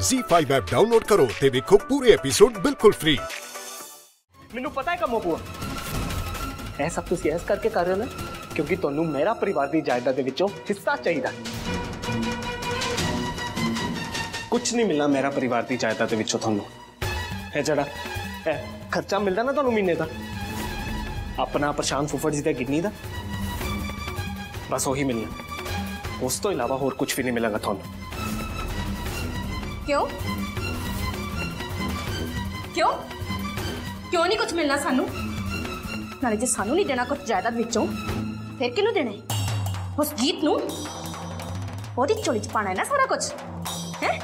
Z5 app download ਕਰੋ ਤੇ ਵੇਖੋ ਪੂਰੇ ਐਪੀਸੋਡ ਬਿਲਕੁਲ ਫ੍ਰੀ ਮੈਨੂੰ ਪਤਾ ਹੈ ਕੰਮੋ ਭੂਆ ਇਹ ਸਭ ਤੁਸੀਂ ਇਸ ਕਰਕੇ ਕਰ ਰਹੇ ਹੋ ਨਾ ਕਿਉਂਕਿ ਤੁਹਾਨੂੰ ਮੇਰਾ ਪਰਿਵਾਰ ਦੀ ਜਾਇਦਾਦ ਦੇ ਵਿੱਚੋਂ ਹਿੱਸਾ ਚਾਹੀਦਾ ਕੁਝ ਨਹੀਂ ਮਿਲਣਾ ਮੇਰਾ ਪਰਿਵਾਰ ਦੀ ਜਾਇਦਾਦ ਦੇ ਵਿੱਚੋਂ ਤੁਹਾਨੂੰ ਇਹ ਜਿਹੜਾ ਇਹ ਖਰਚਾ ਮਿਲਦਾ ਨਾ ਤੁਹਾਨੂੰ ਮਹੀਨੇ ਦਾ ਆਪਣਾ ਪ੍ਰਸ਼ਾਂਤ ਫੁੱਫੜ ਜੀ ਦੇ ਗਿੰਨੀ ਦਾ ਬਸ ਉਹੀ ਮਿਲਣਾ ਉਸ ਤੋਂ ਇਲਾਵਾ ਹੋਰ ਕੁਝ ਵੀ ਨਹੀਂ ਮਿਲੇਗਾ ਤੁਹਾਨੂੰ ਕਿਉਂ ਕਿਉਂ ਕਿਉਂ ਨਹੀਂ ਕੁਝ ਮਿਲਣਾ ਸਾਨੂੰ ਨਾਲੇ ਜੇ ਸਾਨੂੰ ਨਹੀਂ ਦੇਣਾ ਕੁਝ ਜਾਇਦਾਦ ਵਿੱਚੋਂ ਫਿਰ ਕਿਹਨੂੰ ਦੇਣਾ ਹੈ? ਉਸ ਗੀਤ ਨੂੰ ਉਹਦੀ ਝੋਲੀ ਚ ਪਾਣਾ ਹੈ ਨਾ ਸਾਰਾ ਕੁਝ ਹੈ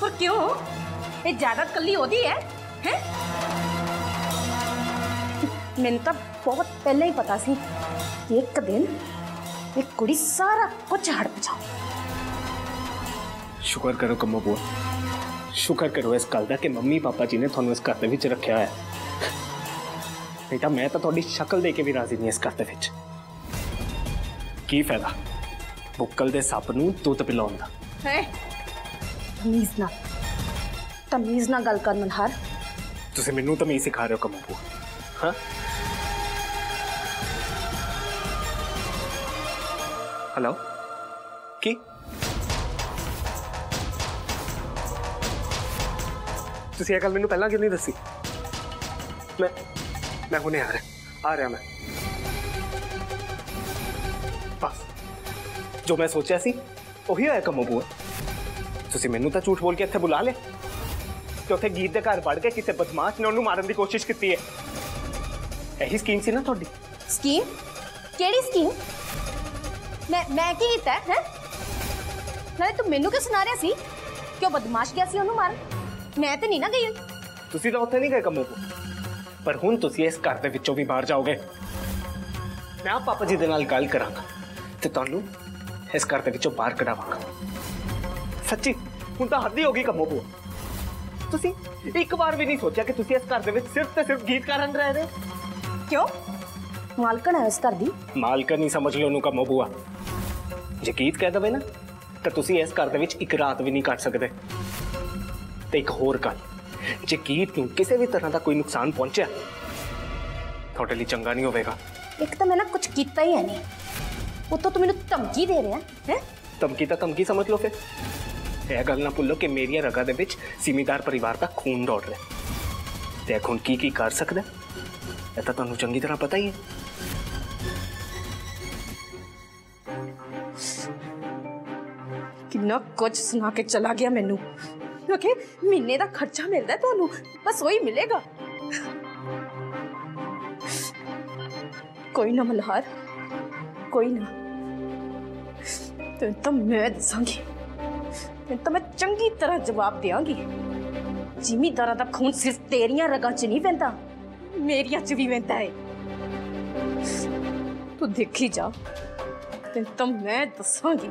ਪਰ ਕਿਉਂ ਇਹ ਜਾਇਦਾਦ ਕੱਲੀ ਉਹਦੀ ਹੈ ਹੈ ਮੈਨੂੰ ਤਾਂ ਬਹੁਤ ਪਹਿਲਾਂ ਹੀ ਪਤਾ ਸੀ ਕਿ ਇੱਕ ਦਿਨ ਇਹ ਕੁੜੀ ਸਾਰਾ ਕੁਝ ਹੜਪ ਜਾਊ ਸ਼ੁਕਰ ਕਰੋ ਕੰਮੋ ਭੂਆ ਸ਼ੁਕਰ ਕਰੋ ਇਸ ਗੱਲ ਦਾ ਕਿ ਮੰਮੀ ਪਾਪਾ ਜੀ ਨੇ ਤੁਹਾਨੂੰ ਇਸ ਘਰ ਦੇ ਵਿੱਚ ਰੱਖਿਆ ਹੈ ਨਹੀਂ ਤਾਂ ਮੈਂ ਤਾਂ ਤੁਹਾਡੀ ਸ਼ਕਲ ਦੇ ਕੇ ਵੀ ਰਾਜ਼ੀ ਨਹੀਂ ਇਸ ਘਰ ਦੇ ਵਿੱਚ ਕੀ ਫਾਇਦਾ ਬੁੱਕਲ ਦੇ ਸੱਪ ਨੂੰ ਦੁੱਧ ਪਿਲਾਉਣ ਦਾ ਹੈ ਤਮੀਜ਼ ਨਾਲ ਤਮੀਜ਼ ਨਾਲ ਗੱਲ ਕਰ ਮਨਹਾਰ ਤੁਸੀਂ ਮੈਨੂੰ ਤਾਂ ਨਹੀਂ ਸਿਖਾ ਰਹੇ ਹੋ ਕੰਮੋ ਭੂਆ ਹਾਂ ਹੈਲੋ ਕੀ ਤੁਸੀਂ ਇਹ ਗੱਲ ਮੈਨੂੰ ਪਹਿਲਾਂ ਕਿਉਂ ਨਹੀਂ ਦੱਸੀ ਮੈਂ ਮੈਂ ਹੁਣੇ ਆ ਰਿਹਾ ਆ ਰਿਹਾ ਮੈਂ ਬਸ ਜੋ ਮੈਂ ਸੋਚਿਆ ਸੀ ਉਹੀ ਹੋਇਆ ਕੰਮੋ ਭੂਆ ਤੁਸੀਂ ਮੈਨੂੰ ਤਾਂ ਝੂਠ ਬੋਲ ਕੇ ਇੱਥੇ ਬੁਲਾ ਲਿਆ ਤੇ ਉੱਥੇ ਗੀਤ ਦੇ ਘਰ ਵੜ ਕੇ ਕਿਸੇ ਬਦਮਾਸ਼ ਨੇ ਉਹਨੂੰ ਮਾਰਨ ਦੀ ਕੋਸ਼ਿਸ਼ ਕੀਤੀ ਹੈ ਇਹੀ ਸਕੀਮ ਸੀ ਨਾ ਤੁਹਾਡੀ ਸਕੀਮ ਕਿਹੜੀ ਸਕੀਮ ਮੈਂ ਮੈਂ ਕੀ ਕੀਤਾ ਹੈ ਨਾਲੇ ਤੂੰ ਮੈਨੂੰ ਕਿਉਂ ਸੁਣਾ ਰਿਹਾ ਸੀ ਕਿ ਉਹ ਬਦਮਾਸ਼ ਗਿਆ ਸੀ ਉਹਨੂੰ ਮਾਰਨ ਮੈਂ ਤੇ ਨਹੀਂ ਨਾ ਗਈ ਹੋਈ। ਤੁਸੀਂ ਤਾਂ ਉੱਥੇ ਨਹੀਂ ਗਏ ਕੰਮੋ ਕੋ ਪਰ ਹੁਣ ਤੁਸੀਂ ਇਸ ਘਰ ਦੇ ਵਿੱਚੋਂ ਵੀ ਬਾਹਰ ਜਾਓਗੇ ਮੈਂ ਆਪ ਪਾਪਾ ਜੀ ਦੇ ਨਾਲ ਗੱਲ ਕਰਾਂਗਾ ਤੇ ਤੁਹਾਨੂੰ ਇਸ ਘਰ ਦੇ ਵਿੱਚੋਂ ਬਾਹਰ ਕਢਾਵਾਂਗਾ ਸੱਚੀ ਹੁਣ ਤਾਂ ਹੱਦ ਹੀ ਹੋ ਗਈ ਕੰਮੋ ਕੋ ਤੁਸੀਂ ਇੱਕ ਵਾਰ ਵੀ ਨਹੀਂ ਸੋਚਿਆ ਕਿ ਤੁਸੀਂ ਇਸ ਘਰ ਦੇ ਵਿੱਚ ਸਿਰਫ ਤੇ ਸਿਰਫ ਗੀਤ ਕਰਨ ਰਹਿ ਰਹੇ ਹੋ ਕਿਉਂ ਮਾਲਕਣ ਹੈ ਉਸ ਘਰ ਦੀ ਮਾਲਕਨ ਨਹੀਂ ਸਮਝ ਲਿਓ ਉਹਨੂੰ ਕੰਮੋ ਬੂਆ ਜੇ ਗੀਤ ਕਹਿ ਦਵੇ ਨਾ ਤਾਂ ਤੁਸੀਂ ਇਸ ਘਰ ਦੇ ਵਿੱਚ ਇੱਕ ਰਾਤ ਵੀ ਨਹੀਂ ਕੱਟ ਸਕਦੇ ਤੇ ਇੱਕ ਹੋਰ ਗੱਲ ਜੇ ਗੀਤ ਨੂੰ ਕਿਸੇ ਵੀ ਤਰ੍ਹਾਂ ਦਾ ਕੋਈ ਨੁਕਸਾਨ ਪਹੁੰਚਿਆ ਤੁਹਾਡੇ ਲਈ ਚੰਗਾ ਨਹੀਂ ਹੋਵੇਗਾ ਇੱਕ ਤਾਂ ਮੈਂ ਨਾ ਕੁਝ ਕੀਤਾ ਹੀ ਹੈ ਨਹੀਂ ਉਤੋਂ ਤੂੰ ਮੈਨੂੰ ਧਮਕੀ ਦੇ ਰਿਹਾ ਹੈ ਧਮਕੀ ਤਾਂ ਧਮਕੀ ਸਮਝ ਲਓ ਫਿਰ ਇਹ ਗੱਲ ਨਾ ਭੁੱਲੋ ਕਿ ਮੇਰੀਆਂ ਰਗਾਂ ਦੇ ਵਿੱਚ ਜ਼ਿਮੀਦਾਰ ਪਰਿਵਾਰ ਦਾ ਖੂਨ ਦੌੜ ਰਿਹਾ ਤੇ ਹੁਣ ਕੀ ਕੀ ਕਰ ਸਕਦਾ ਇਹ ਤਾਂ ਤੁਹਾਨੂੰ ਚੰਗੀ ਤਰ੍ਹਾਂ ਪਤਾ ਹੀ ਹੈ ਕਿੰਨਾ ਕੁਝ ਸੁਣਾ ਕੇ ਚਲਾ ਗਿਆ ਮੈਨੂੰ ਕਿ ਮਹੀਨੇ ਦਾ ਖਰਚਾ ਮਿਲਦਾ ਹੈ ਤੁਹਾਨੂੰ ਬਸ ਉਹੀ ਮਿਲੇਗਾ ਕੋਈ ਨਾ ਮਲਹਾਰ ਕੋਈ ਨਾ ਤੇ ਤਾਂ ਮੈਂ ਦੱਸਾਂਗੀ ਤੇ ਤਾਂ ਮੈਂ ਚੰਗੀ ਤਰ੍ਹਾਂ ਜਵਾਬ ਦਿਆਂਗੀ ਜ਼ਿਮੀਦਾਰਾਂ ਦਾ ਖੂਨ ਸਿਰਫ ਤੇਰੀਆਂ ਰਗਾਂ 'ਚ ਨਹੀਂ ਵਹਿੰਦਾ ਮੇਰੀਆਂ 'ਚ ਵੀ ਵਹਿੰਦਾ ਹੈ ਤੂੰ ਦੇਖੀ ਜਾ ਤੇ ਤਾਂ ਮੈਂ ਦੱਸਾਂਗੀ